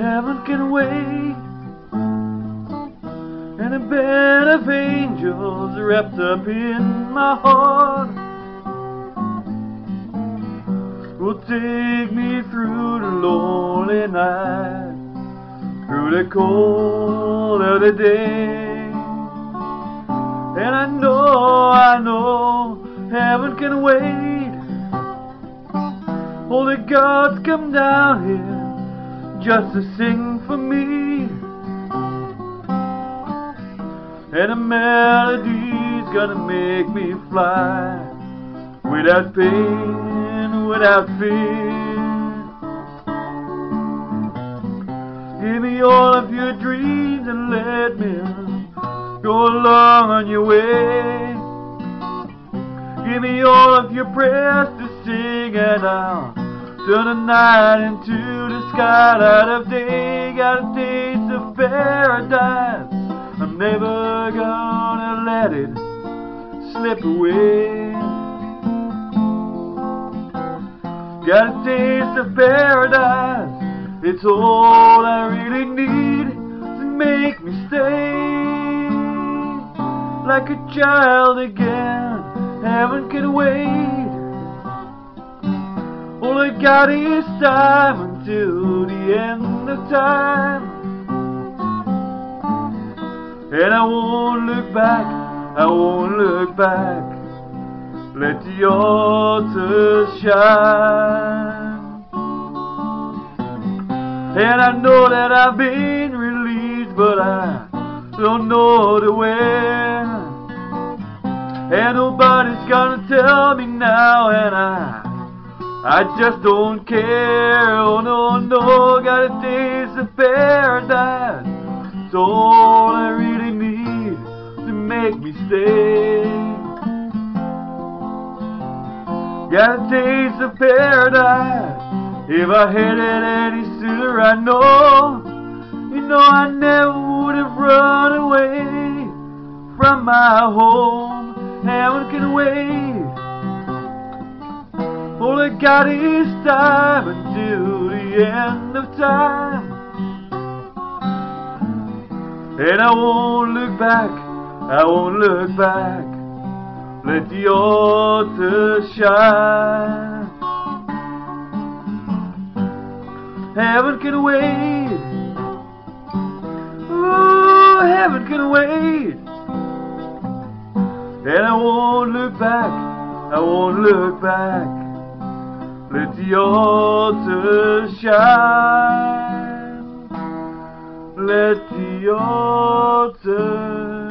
Heaven can wait. And a bed of angels wrapped up in my heart will take me through the lonely night, through the cold of the day. And I know, I know, heaven can wait. All the gods come down here just to sing for me. And a melody's gonna make me fly without pain, without fear. Give me all of your dreams and let me go along on your way. Give me all of your prayers to sing and I'll turn the night into sky light of day. Got a taste of paradise. I'm never gonna let it slip away. Got a taste of paradise. It's all I really need to make me stay like a child again. Heaven can wait. All I got is time until the end of time. And I won't look back, I won't look back. Let the altar shine. And I know that I've been released, but I don't know the way. And nobody's gonna tell me now, and I I just don't care. Oh no, no, got a taste of paradise. It's all I really need to make me stay. Got a taste of paradise. If I had it any sooner, I know, you know, I never would have run away from my home. Heaven can wait. All I got is time until the end of time. And I won't look back, I won't look back. Let the altar shine. Heaven can wait. Ooh, heaven can wait. And I won't look back, I won't look back. Let the altar shine. Let the altar